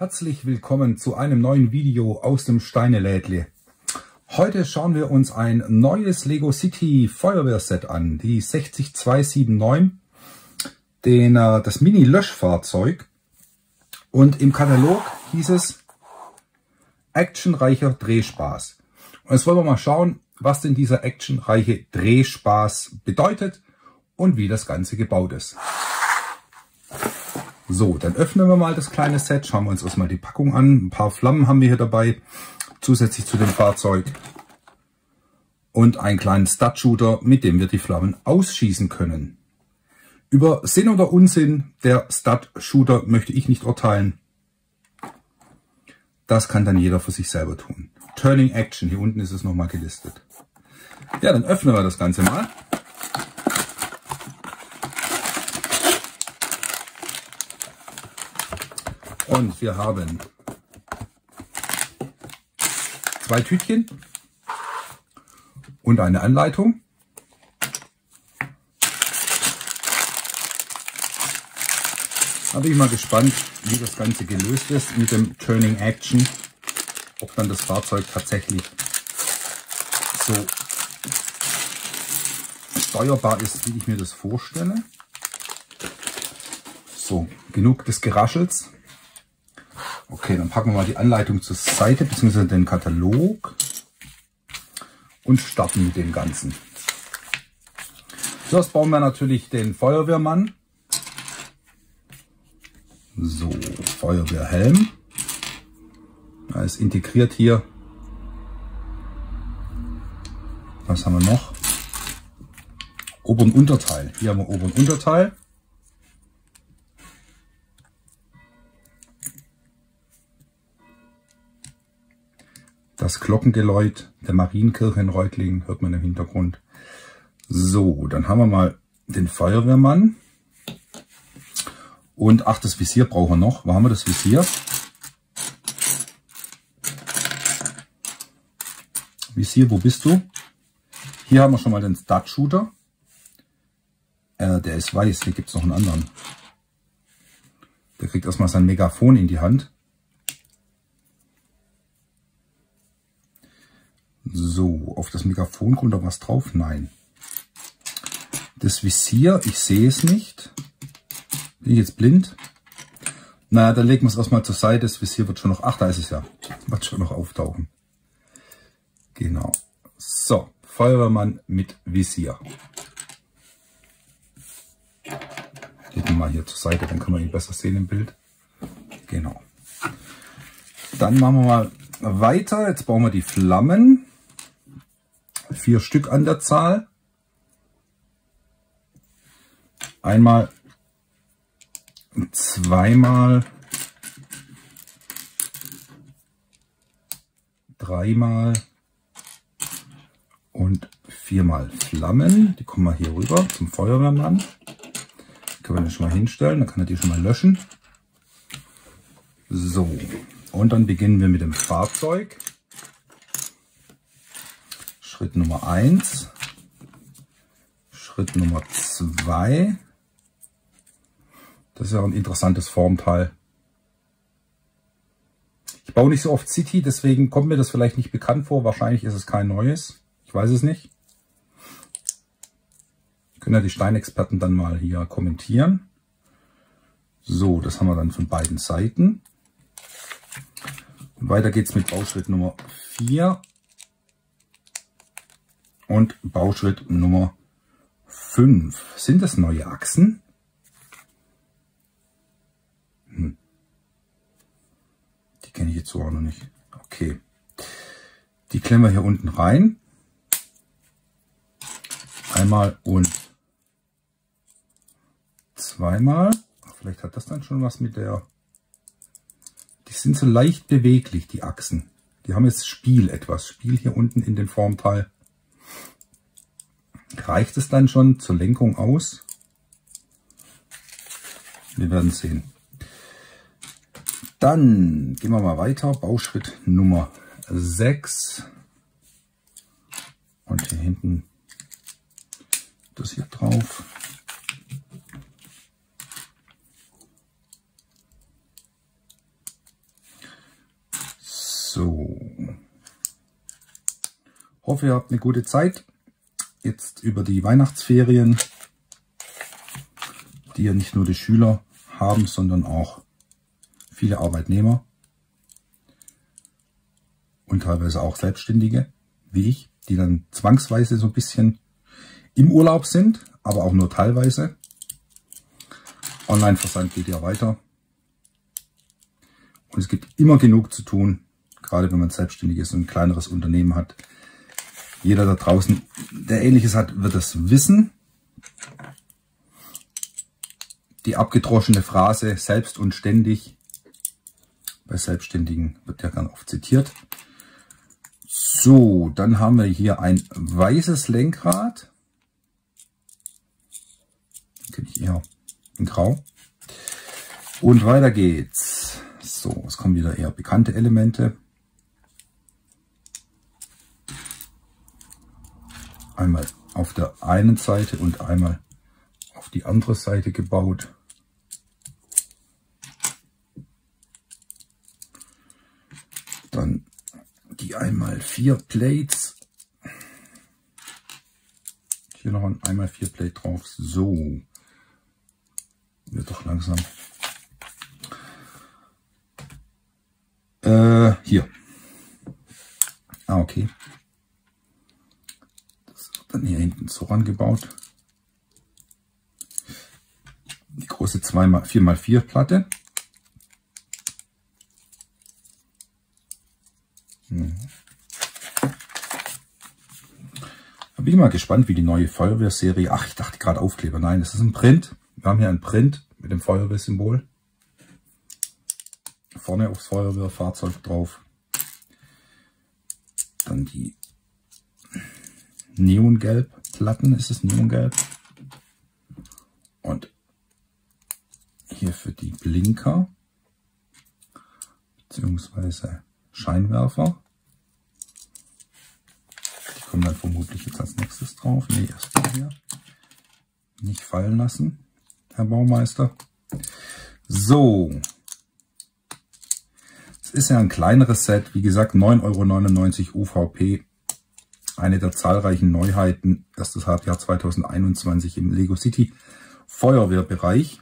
Herzlich willkommen zu einem neuen Video aus dem Steinelädle. Heute schauen wir uns ein neues Lego City Feuerwehrset an, die 60279, den, äh, das Mini-Löschfahrzeug. Und im Katalog hieß es actionreicher Drehspaß. Und jetzt wollen wir mal schauen, was denn dieser actionreiche Drehspaß bedeutet und wie das Ganze gebaut ist. So, dann öffnen wir mal das kleine Set, schauen wir uns erstmal die Packung an. Ein paar Flammen haben wir hier dabei, zusätzlich zu dem Fahrzeug. Und einen kleinen Stud-Shooter, mit dem wir die Flammen ausschießen können. Über Sinn oder Unsinn der Stud-Shooter möchte ich nicht urteilen. Das kann dann jeder für sich selber tun. Turning Action, hier unten ist es nochmal gelistet. Ja, dann öffnen wir das Ganze mal. Und wir haben zwei Tütchen und eine Anleitung. Da bin ich mal gespannt, wie das Ganze gelöst ist mit dem Turning Action. Ob dann das Fahrzeug tatsächlich so steuerbar ist, wie ich mir das vorstelle. So, genug des Geraschels. Okay, dann packen wir mal die Anleitung zur Seite, beziehungsweise den Katalog und starten mit dem Ganzen. Zuerst bauen wir natürlich den Feuerwehrmann. So, Feuerwehrhelm. Da ist integriert hier. Was haben wir noch? Ober- und Unterteil. Hier haben wir Ober- und Unterteil. Das Glockengeläut der Marienkirche in Reutlingen hört man im Hintergrund. So, dann haben wir mal den Feuerwehrmann. Und ach, das Visier brauchen wir noch. Wo haben wir das Visier? Visier, wo bist du? Hier haben wir schon mal den Stud-Shooter. Äh, der ist weiß, hier gibt es noch einen anderen. Der kriegt erstmal sein Megafon in die Hand. So, auf das Megafon kommt da was drauf? Nein. Das Visier, ich sehe es nicht. Bin ich jetzt blind? Na, dann legen wir es erstmal zur Seite. Das Visier wird schon noch, ach, da ist es ja. Wird schon noch auftauchen. Genau. So, Feuerwehrmann mit Visier. Legen wir mal hier zur Seite, dann kann man ihn besser sehen im Bild. Genau. Dann machen wir mal weiter. Jetzt bauen wir die Flammen vier Stück an der Zahl. Einmal, zweimal, dreimal und viermal Flammen. Die kommen mal hier rüber zum Feuerwehrmann. Die können wir den schon mal hinstellen, dann kann er die schon mal löschen. So, und dann beginnen wir mit dem Fahrzeug. Schritt Nummer 1, Schritt Nummer 2. Das ist ja ein interessantes Formteil. Ich baue nicht so oft City, deswegen kommt mir das vielleicht nicht bekannt vor. Wahrscheinlich ist es kein neues. Ich weiß es nicht. Können ja die Steinexperten dann mal hier kommentieren. So, das haben wir dann von beiden Seiten. Und weiter geht's mit Bauschritt Nummer 4 und Bauschritt Nummer 5. Sind das neue Achsen? Hm. Die kenne ich jetzt so auch noch nicht. Okay. Die klemmen wir hier unten rein. Einmal und zweimal. Vielleicht hat das dann schon was mit der... Die sind so leicht beweglich, die Achsen. Die haben jetzt Spiel etwas. Spiel hier unten in dem Formteil. Reicht es dann schon zur Lenkung aus? Wir werden sehen. Dann gehen wir mal weiter. Bauschritt Nummer 6. Und hier hinten das hier drauf. So. Hoffe, ihr habt eine gute Zeit. Jetzt über die Weihnachtsferien, die ja nicht nur die Schüler haben, sondern auch viele Arbeitnehmer und teilweise auch Selbstständige, wie ich, die dann zwangsweise so ein bisschen im Urlaub sind, aber auch nur teilweise. Online-Versand geht ja weiter. Und es gibt immer genug zu tun, gerade wenn man selbstständig ist und ein kleineres Unternehmen hat. Jeder da draußen, der ähnliches hat, wird das wissen. Die abgedroschene Phrase selbst und ständig bei Selbstständigen wird ja gern oft zitiert. So, dann haben wir hier ein weißes Lenkrad. Kenne ich eher in Grau. Und weiter geht's. So, es kommen wieder eher bekannte Elemente. Einmal auf der einen Seite und einmal auf die andere Seite gebaut. Dann die einmal vier Plates. Hier noch ein einmal vier Plate drauf. So. Wird doch langsam. Äh, hier. Ah, okay. Dann hier hinten so rangebaut. Die große 4x4 Platte. Mhm. Da bin ich mal gespannt, wie die neue Feuerwehrserie. Ach, ich dachte gerade Aufkleber. Nein, das ist ein Print. Wir haben hier ein Print mit dem Feuerwehrsymbol. Vorne aufs Feuerwehrfahrzeug drauf. Dann die Neongelb-Platten. Ist es Neongelb? Und hier für die Blinker. Beziehungsweise Scheinwerfer. Die kommen dann vermutlich jetzt als nächstes drauf. Nee, erstmal hier. Nicht fallen lassen, Herr Baumeister. So. Es ist ja ein kleineres Set. Wie gesagt, 9,99 Euro UVP. Eine der zahlreichen Neuheiten. Erstes Halbjahr 2021 im Lego City Feuerwehrbereich.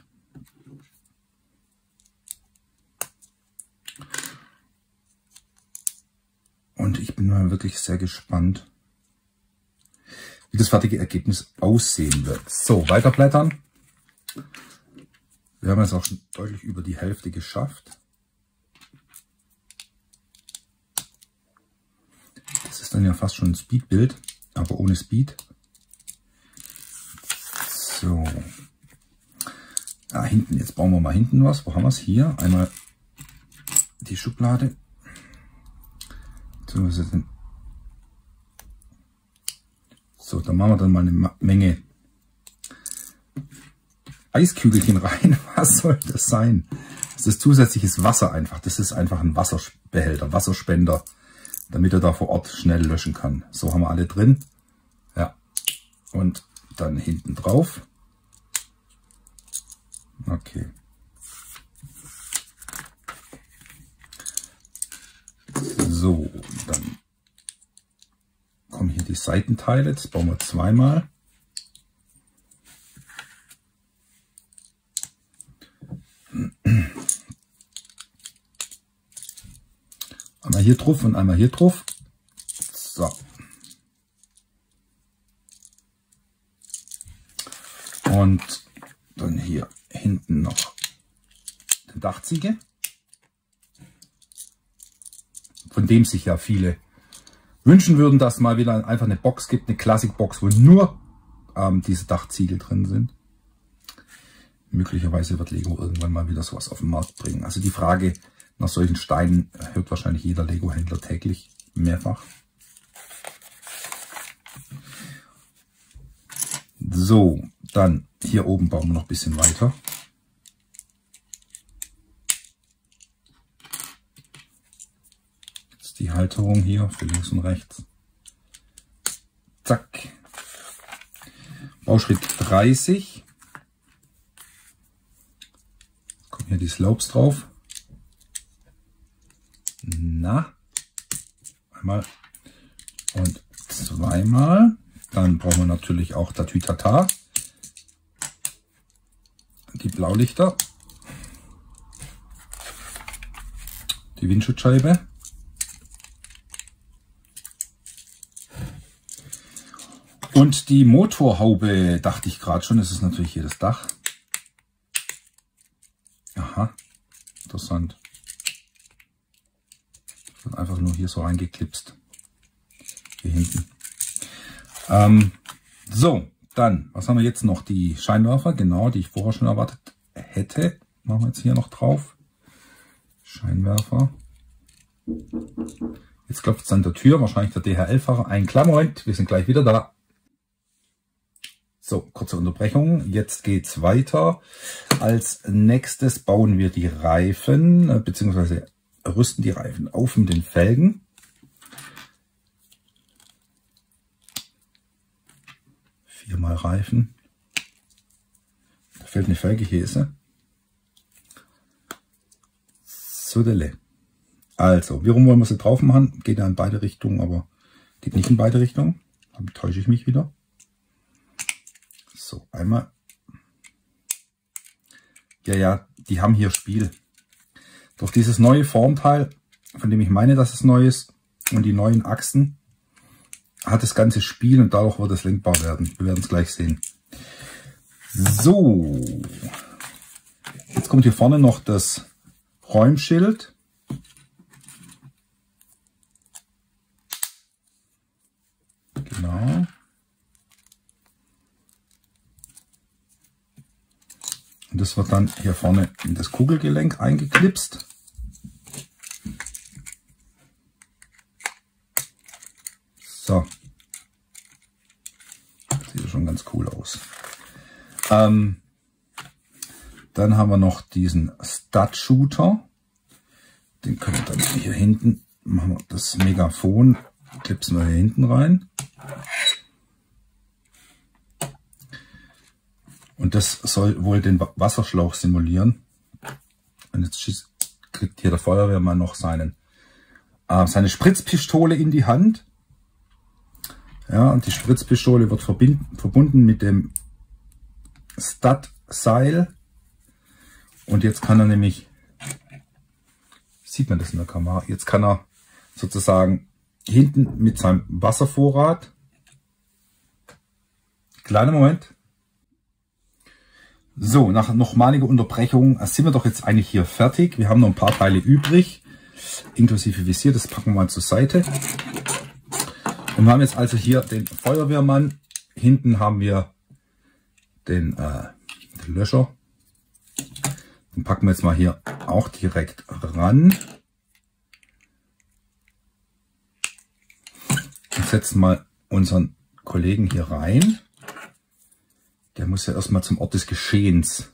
Und ich bin mal wirklich sehr gespannt, wie das fertige Ergebnis aussehen wird. So, weiterblättern. Wir haben jetzt auch schon deutlich über die Hälfte geschafft. Das ist dann ja fast schon ein Speedbild, aber ohne Speed. So. Ah, hinten, jetzt bauen wir mal hinten was. Wo haben wir es? Hier einmal die Schublade so, dann machen wir dann mal eine Menge Eiskügelchen rein. Was soll das sein? Das ist zusätzliches Wasser einfach. Das ist einfach ein Wasserbehälter, Wasserspender, damit er da vor Ort schnell löschen kann. So haben wir alle drin. Ja. Und dann hinten drauf. Okay. So, dann kommen hier die Seitenteile. Das bauen wir zweimal. Einmal hier drauf und einmal hier drauf. So. Und dann hier hinten noch die Dachziege. von dem sich ja viele wünschen würden, dass mal wieder einfach eine Box gibt, eine Classic-Box, wo nur ähm, diese Dachziegel drin sind. Möglicherweise wird Lego irgendwann mal wieder sowas auf den Markt bringen. Also die Frage nach solchen Steinen hört wahrscheinlich jeder Lego-Händler täglich mehrfach. So, dann hier oben bauen wir noch ein bisschen weiter. die Halterung hier für links und rechts. Zack. Bauschritt 30. Kommen hier die Slopes drauf. Na. Einmal und zweimal. Dann brauchen wir natürlich auch Tatütata. Die Blaulichter. Die Windschutzscheibe. Und die Motorhaube, dachte ich gerade schon, das ist natürlich hier das Dach. Aha, interessant. Einfach nur hier so reingeklipst. Hier hinten. Ähm, so, dann, was haben wir jetzt noch? Die Scheinwerfer, genau, die ich vorher schon erwartet hätte. Machen wir jetzt hier noch drauf. Scheinwerfer. Jetzt klopft es an der Tür, wahrscheinlich der DHL-Fahrer. Ein Klammermoment, wir sind gleich wieder da. So, kurze Unterbrechung. Jetzt geht's weiter. Als nächstes bauen wir die Reifen, äh, beziehungsweise rüsten die Reifen auf mit den Felgen. Viermal Reifen. Da fehlt eine Felge, hier ist sie. Sodele. Also, wie rum wollen wir sie drauf machen? Geht ja in beide Richtungen, aber geht nicht in beide Richtungen. Dann täusche ich mich wieder. So, einmal. Ja, ja, die haben hier Spiel. Durch dieses neue Formteil, von dem ich meine, dass es neu ist, und die neuen Achsen, hat das ganze Spiel und dadurch wird es lenkbar werden. Wir werden es gleich sehen. So. Jetzt kommt hier vorne noch das Räumschild. Genau. Und das wird dann hier vorne in das Kugelgelenk eingeklipst. So. Sieht schon ganz cool aus. Ähm, dann haben wir noch diesen Stud Shooter. Den können wir dann hier hinten, machen wir das Megafon, klipsen wir hier hinten rein. Und das soll wohl den Wasserschlauch simulieren. Und jetzt schießt, kriegt hier der Feuerwehrmann noch seinen, äh, seine Spritzpistole in die Hand. Ja, und die Spritzpistole wird verbunden mit dem Stud-Seil. Und jetzt kann er nämlich, sieht man das in der Kamera, jetzt kann er sozusagen hinten mit seinem Wasservorrat, kleiner Moment, so, nach nochmaliger Unterbrechung sind wir doch jetzt eigentlich hier fertig. Wir haben noch ein paar Teile übrig, inklusive Visier, das packen wir mal zur Seite. Und wir haben jetzt also hier den Feuerwehrmann. Hinten haben wir den, äh, den Löscher. Den packen wir jetzt mal hier auch direkt ran. Und setzen mal unseren Kollegen hier rein. Der muss ja erstmal zum Ort des Geschehens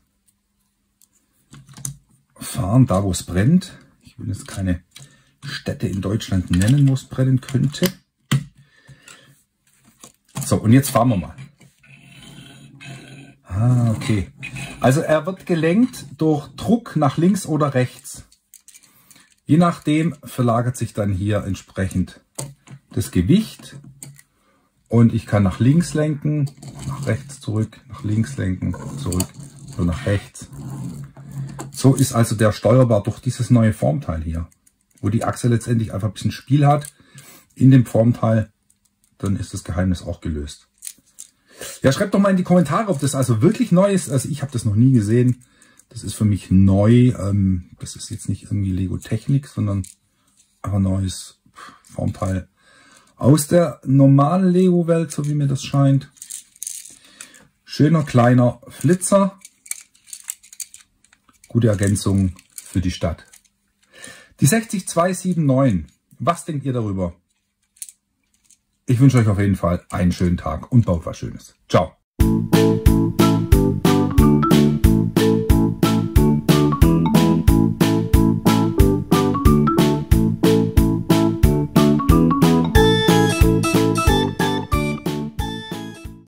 fahren, da wo es brennt. Ich will jetzt keine Städte in Deutschland nennen, wo es brennen könnte. So, und jetzt fahren wir mal. Ah, okay. Also er wird gelenkt durch Druck nach links oder rechts. Je nachdem verlagert sich dann hier entsprechend das Gewicht und ich kann nach links lenken, nach rechts zurück, nach links lenken, zurück oder nach rechts. So ist also der steuerbar durch dieses neue Formteil hier, wo die Achse letztendlich einfach ein bisschen Spiel hat in dem Formteil, dann ist das Geheimnis auch gelöst. Ja, schreibt doch mal in die Kommentare, ob das also wirklich neu ist. Also ich habe das noch nie gesehen. Das ist für mich neu. Ähm, das ist jetzt nicht irgendwie Lego Technik, sondern ein neues Formteil aus der normalen Lego-Welt, so wie mir das scheint. Schöner kleiner Flitzer. Gute Ergänzung für die Stadt. Die 60279. Was denkt ihr darüber? Ich wünsche euch auf jeden Fall einen schönen Tag und baut was Schönes. Ciao.